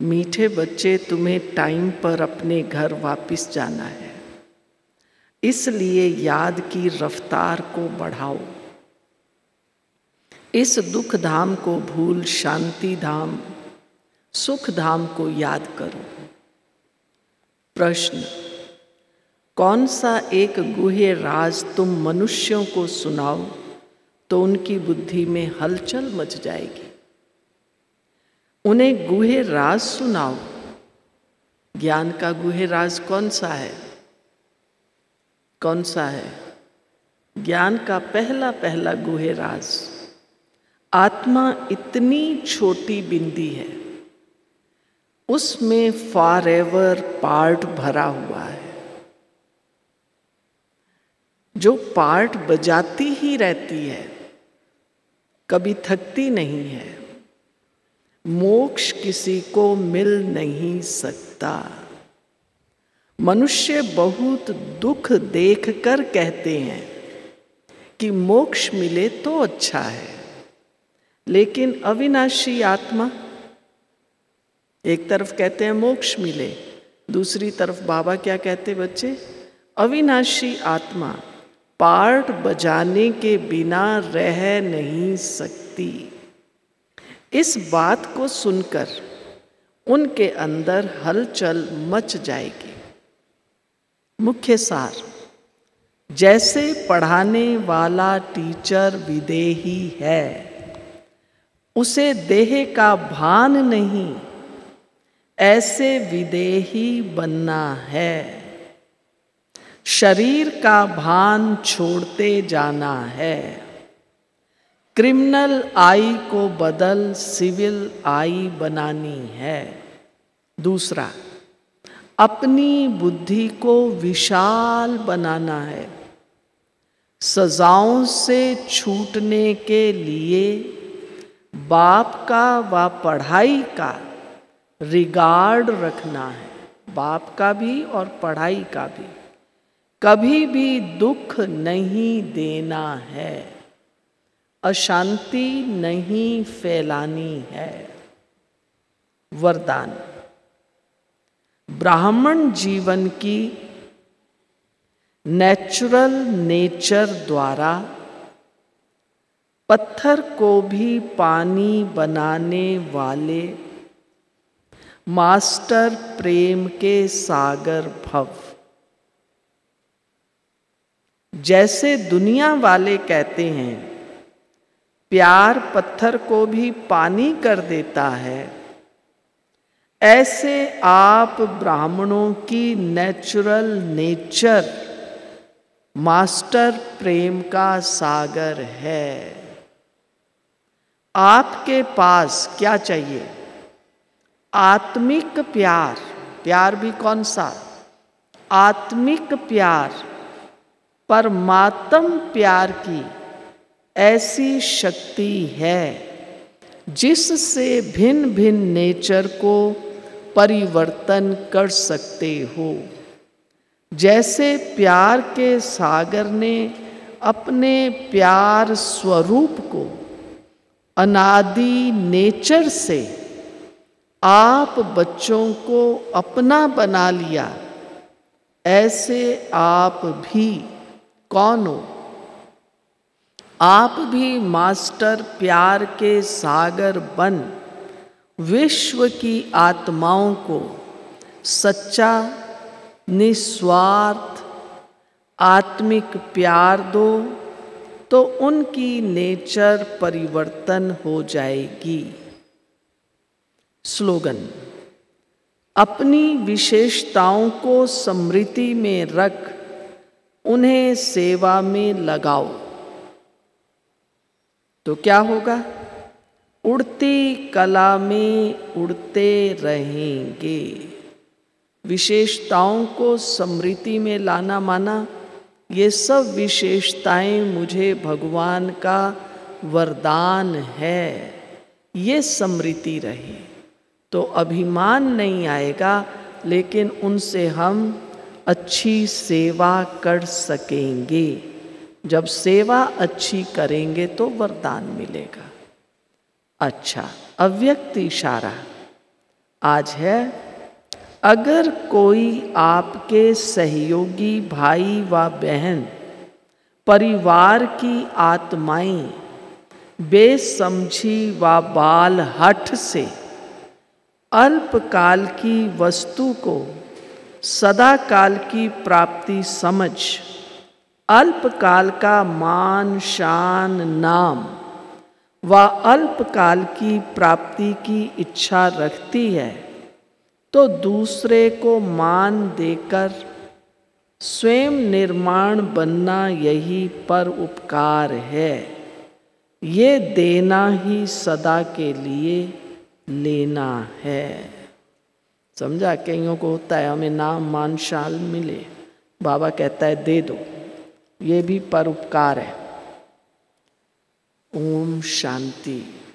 मीठे बच्चे तुम्हें टाइम पर अपने घर वापस जाना है। इसलिए याद की रफ्तार को बढ़ाओ। इस दुख धाम को भूल शांति धाम, सुख धाम को याद करो। प्रश्न, कौन सा एक गुहे राज तुम मनुष्यों को सुनाओ तो उनकी बुद्धि में हलचल मच जाएगी? उन्हें गुहे राज सुनाओ। ज्ञान का गुहे राज कौन सा है? कौन सा है? ज्ञान का पहला पहला गुहे राज। आत्मा इतनी छोटी बिंदी है। उसमें फॉर एवर पार्ट भरा हुआ है। जो पार्ट बजाती ही रहती है, कभी थकती नहीं है। मोक्ष किसी को मिल नहीं सकता। मनुष्य बहुत दुख देखकर कहते हैं कि मोक्ष मिले तो अच्छा है। लेकिन अविनाशी आत्मा एक तरफ़ कहते हैं मोक्ष मिले, दूसरी तरफ़ बाबा क्या कहते बच्चे? अविनाशी आत्मा पार्ट बजाने के बिना रह नहीं सकती। इस बात को सुनकर उनके अंदर हलचल मच जाएगी। मुख्य सार, जैसे पढ़ाने वाला टीचर विदेही है, उसे देह का भान नहीं, ऐसे विदेही बनना है। शरीर का भान छोड़ते जाना है। क्रिमिनल आई को बदल सिविल आई बनानी है। दूसरा, अपनी बुद्धि को विशाल बनाना है। सजाओं से छूटने के लिए बाप का व पढ़ाई का रिगार्ड रखना है। बाप का भी और पढ़ाई का भी। कभी भी दुख नहीं देना है। अशांति नहीं फैलानी है। वरदान। ब्राह्मण जीवन की नेचुरल नेचर द्वारा पत्थर को भी पानी बनाने वाले मास्टर प्रेम के सागर भव। जैसे दुनिया वाले कहते हैं प्यार पत्थर को भी पानी कर देता है। ऐसे आप ब्राह्मणों की नेचुरल नेचर मास्टर प्रेम का सागर है। आपके पास क्या चाहिए? आत्मिक प्यार। प्यार भी कौन सा? आत्मिक प्यार। परमात्म प्यार की। ऐसी शक्ति है जिससे भिन्न भिन्न नेचर को परिवर्तन कर सकते हो। जैसे प्यार के सागर ने अपने प्यार स्वरूप को अनादि नेचर से आप बच्चों को अपना बना लिया, ऐसे आप भी कौन हो? आप भी मास्टर प्यार के सागर बन। विश्व की आत्माओं को सच्चा, निस्वार्थ, आत्मिक प्यार दो तो उनकी नेचर परिवर्तन हो जाएगी। स्लोगन, अपनी विशेषताओं को समृद्धि में रख, उन्हें सेवा में लगाओ। तो क्या होगा? उड़ती कला में उड़ते रहेंगे। विशेषताओं को समृद्धि में लाना माना, ये सब विशेषताएँ मुझे भगवान का वरदान है। ये समृद्धि रहे तो अभिमान नहीं आएगा, लेकिन उनसे हम अच्छी सेवा कर सकेंगे। जब सेवा अच्छी करेंगे तो वरदान मिलेगा। अच्छा अव्यक्त इशारा। आज है, अगर कोई आपके सहयोगी भाई व बहन परिवार की आत्माएँ बेसमझी व बाल हठ से अल्पकाल की वस्तु को सदा काल की प्राप्ति समझ अल्पकाल का मान, शान, नाम। व अल्पकाल की प्राप्ति की इच्छा रखती है तो दूसरे को मान देकर स्वयं निर्माण बनना यही पर उपकार है। ये देना ही सदा के लिए लेना है। समझा? कईयों को होता है, हमें नाम, मान, शाल मिले। बाबा कहता है, दे दो। ये भी परोपकार है। ओम शांति।